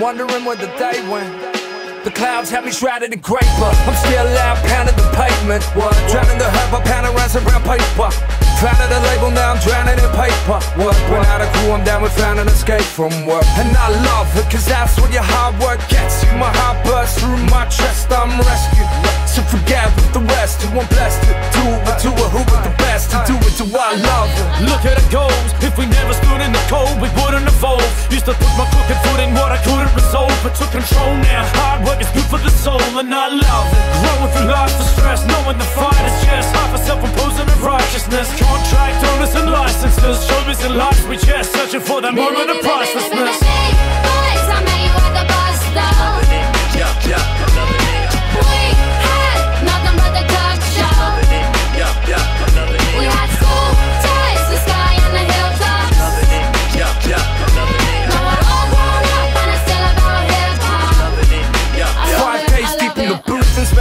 Wondering where the day went. The clouds have me shrouded in grape, but I'm still out pounding the pavement. What? Drowning the herb, I pound around some brown paper. Founded a label, now I'm drowning in paper. What? When out of crew, I'm down with found an escape from work. And I love it, cause that's what your hard work gets you. My heart bursts through my chest, I'm rescued. So forget with the rest, who I'm blessed to Look at goals. If we never stood in the cold, we wouldn't evolve. Used to put my crooked foot in what I couldn't resolve, but took control now. Hard work is good for the soul, and I love it. Growing through life the stress, knowing the fight is just half a self-imposing righteousness. Contract owners and licenses, showbiz and lives, we just searching for that moment of pricelessness.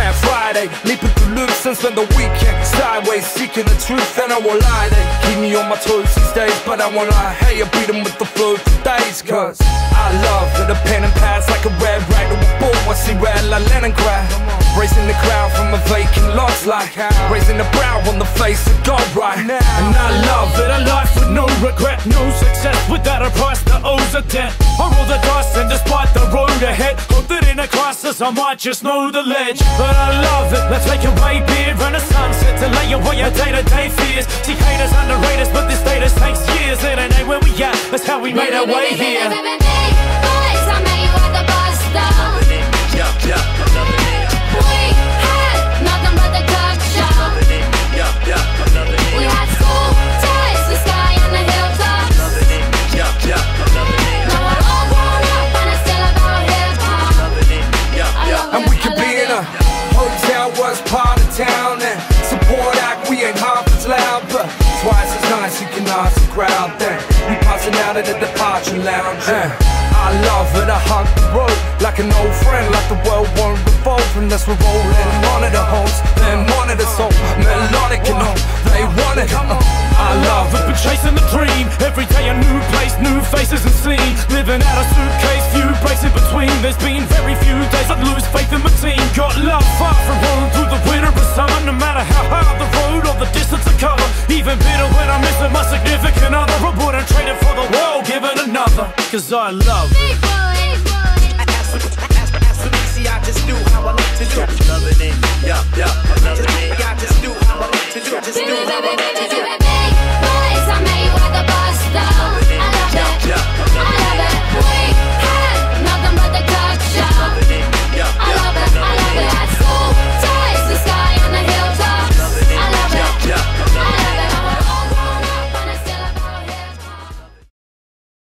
Span Friday. Leaping through loops and spend the weekend Sideways seeking the truth and I won't lie. They keep me on my toes these days But I won't lie, hey I beat them with the flow for days Cause I love it, a pen and pass like a red rag to a bull I see red like Leningrad. Raising the crowd from a vacant lots like Raising the brow on the face of God right And I love it, a life with no regret, no success. Without a price that owes a debt. I roll the dice and despite the road ahead, crisis I might just know the ledge. But I love it, let's make away beer and a sunset to lay away your day-to-day fears. See haters underrate us, but this status takes years. It ain't where we at, that's how we made our way here. Out at the departure lounge. And I love it, I hug the road Like an old friend, like the world won't revolve Unless we're rolling. One of the homes Then one of the soul, melodic and all They want it, uh, I love it. Been chasing the dream. Every day a new place, new faces and scene Living out a suitcase, Cause I love it